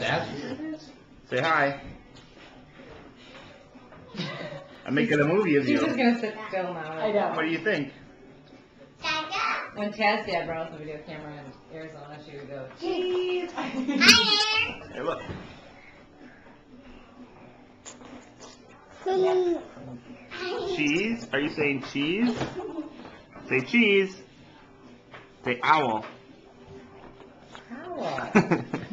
Dad? Say hi. I'm making a movie of you. She's just gonna sit still now. I know. What do you think? When Taz dad brought us a video camera in Arizona, she would go, Cheese. Hi Hey, look. Cheese? Are you saying cheese? Say cheese. Say owl. owl.